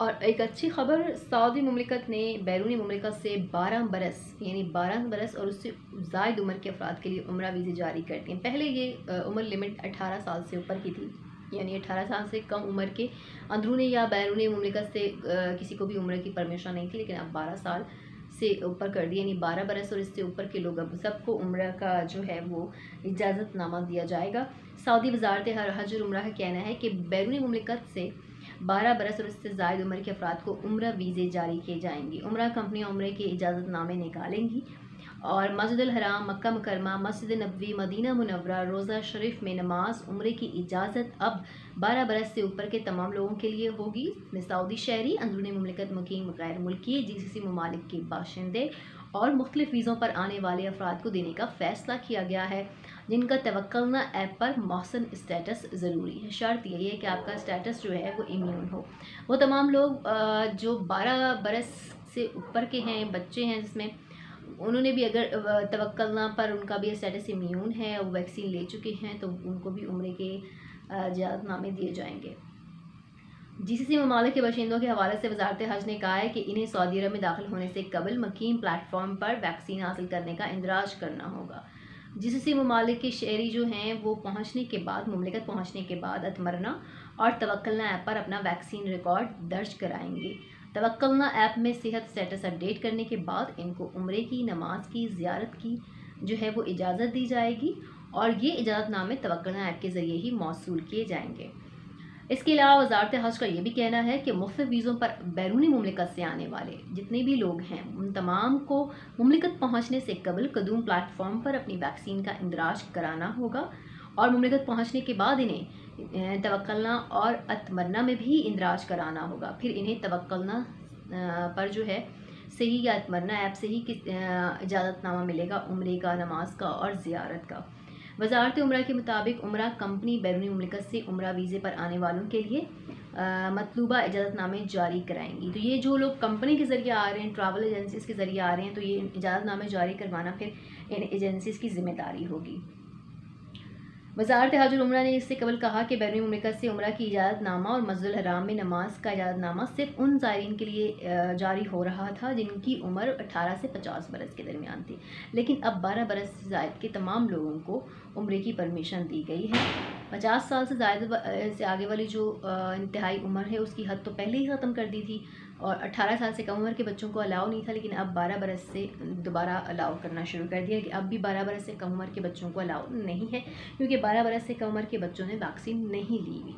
और एक अच्छी खबर, सऊदी ममलिकत ने बैरूनी ममलिकत से 12 बरस, यानी 12 बरस और उससे जायद उम्र के अफराद के लिए उम्र वीज़े जारी कर दिए पहले ये उम्र लिमिट 18 साल से ऊपर की थी, यानी 18 साल से कम उम्र के अंदरूनी या बैरूनी ममलिकत से किसी को भी उम्र की परमिशन नहीं थी, लेकिन अब 12 साल से ऊपर कर दिया यानी 12 बरस और इससे ऊपर के लोग अब सबको उम्र का जो है वो इजाज़तनामा दिया जाएगा। सऊदी वजारत हज और उम्र का कहना है कि बैरूनी ममलिकत से बारह बरस और उससे जायद उम्र के अफराद को उम्र वीज़े जारी किए जाएँगी। उम्र कंपनियाँ उम्र के इजाज़तनामे निकालेंगी। और मस्जिद हराम, मक्का मुकरमा मस्जिद नबी मदीना मुनवरा रोज़ा शरीफ में नमाज़ उम्र की इजाज़त अब बारह बरस से ऊपर के तमाम लोगों के लिए होगी। सऊदी शहरी, अंदरूनी ममलिकत मुकीम, गैर मुल्की जी सी ममालिक के बाशिंदे और मुख्तलिफ़ वीज़ों पर आने वाले अफराद को देने का फ़ैसला किया गया है, जिनका तवक्लना ऐप पर मौसम स्टेटस ज़रूरी है। शर्त यही है कि आपका स्टेटस जो है वो इम्यून हो। वो तमाम लोग जो बारह बरस से ऊपर के हैं, बच्चे हैं जिसमें, उन्होंने भी अगर तवक्लना पर उनका भी स्टेटस इम्यून है और वैक्सीन ले चुके हैं तो उनको भी उम्र के इजाज़तनामे दिए जाएँगे। जीसीसी ममालिक के बशिंदों के हवाले से वजारत हज ने कहा है कि इन्हें सऊदी अरब में दाखिल होने से कबल मकीम प्लेटफॉर्म पर वैक्सीन हासिल करने का इंदराज करना होगा। जीसीसी ममालिक के शहरी जो हैं, वो पहुँचने के बाद, ममलिकत पहुँचने के बाद अतमरना और तवक्लना ऐप पर अपना वैक्सीन रिकॉर्ड दर्ज कराएँगे। तवक्लना ऐप में सेहत स्टेटस अपडेट करने के बाद इनको उम्र की, नमाज़ की, ज़्यारत की जो है वो इजाज़त दी जाएगी और ये इजाज़तनामे तवक्लना ऐप के ज़रिए ही मौसू किए जाएँगे। इसके अलावा वजारत हज का ये भी कहना है कि मुख्त वीज़ों पर बैरूनी ममलिकत से आने वाले जितने भी लोग हैं, उन तमाम को ममलिकत पहुँचने से कबल कदूम प्लेटफॉर्म पर अपनी वैक्सीन का इंदराज कराना होगा और ममलिकत पहुँचने के बाद इन्हें तवक्लना और अतमरना में भी इंदराज कराना होगा। फिर इन्हें तवक्लना पर जो है, सही या अतमरना ऐप से ही इजाज़तनामा मिलेगा, उम्र का, नमाज़ का और ज़ियारत का। वजारत उम्र के मुताबिक उम्र कंपनी बैरूनी ममलिकत से उम्र वीज़े पर आने वालों के लिए मतलूबा इजाज़तनामे जारी कराएँगी। तो ये जो लोग कंपनी के ज़रिए आ रहे हैं, ट्रैवल एजेंसीज़ के ज़रिए आ रहे हैं तो ये इजाज़तनामे जारी करवाना फिर इन एजेंसीज़ की ज़िम्मेदारी होगी। वजारत हाजुल उम्र ने इससे कबल कहा कि बैरूनी ममलिकत से उम्र की इजाज़तनामा और मस्जिद हराम में नमाज़ का इजाज़तनामा सिर्फ़ उन ज़ायरीन के लिए जारी हो रहा था जिनकी उम्र 18 से 50 बरस के दरमियान थी। लेकिन अब 12 बरस से जायद के तमाम लोगों को उम्र की परमिशन दी गई है। पचास साल से ज़्यादा से आगे वाली जो इंतहाई उम्र है, उसकी हद तो पहले ही ख़त्म कर दी थी और 18 साल से कम उम्र के बच्चों को अलाउ नहीं था, लेकिन अब 12 बरस से दोबारा अलाउ करना शुरू कर दिया कि अब भी 12 बरस से कम उम्र के बच्चों को अलाउ नहीं है, क्योंकि 12 बरस से कम उम्र के बच्चों ने वैक्सीन नहीं ली हुई।